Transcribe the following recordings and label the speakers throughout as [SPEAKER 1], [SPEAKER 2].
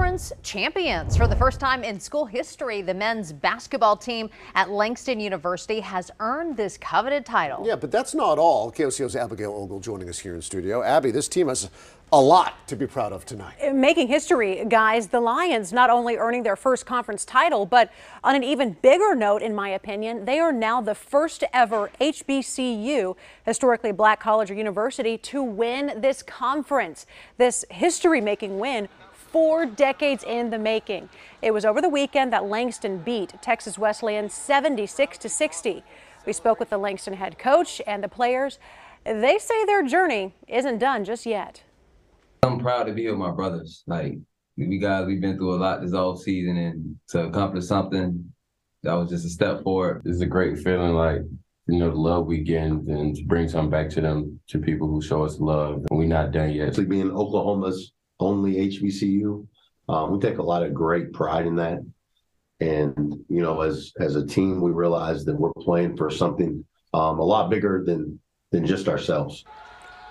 [SPEAKER 1] conference champions. For the first time in school history, the men's basketball team at Langston University has earned this coveted title.
[SPEAKER 2] Yeah, but that's not all. KOCO's Abigail Ogle joining us here in studio. Abby, this team has a lot to be proud of tonight.
[SPEAKER 3] Uh, making history, guys. The Lions not only earning their first conference title, but on an even bigger note, in my opinion, they are now the first ever HBCU, historically black college or university, to win this conference. This history making win four decades in the making. It was over the weekend that Langston beat Texas Wesleyan 76 to 60. We spoke with the Langston head coach and the players. They say their journey isn't done just yet.
[SPEAKER 4] I'm proud to be with my brothers. Like we guys, we've been through a lot this off season, and to accomplish something, that was just a step forward.
[SPEAKER 5] It's a great feeling, like you know, the love we get and to bring something back to them, to people who show us love. And we're not done yet.
[SPEAKER 6] Actually, being Oklahoma's only HBCU, um, we take a lot of great pride in that. And you know, as as a team, we realize that we're playing for something um, a lot bigger than than just ourselves.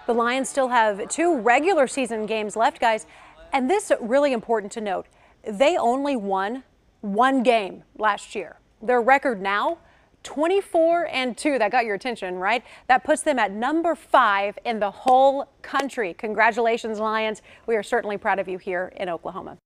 [SPEAKER 3] The Lions still have two regular season games left, guys. And this really important to note. They only won one game last year. Their record now 24 and 2. That got your attention, right? That puts them at number 5 in the whole country. Congratulations, Lions. We are certainly proud of you here in Oklahoma.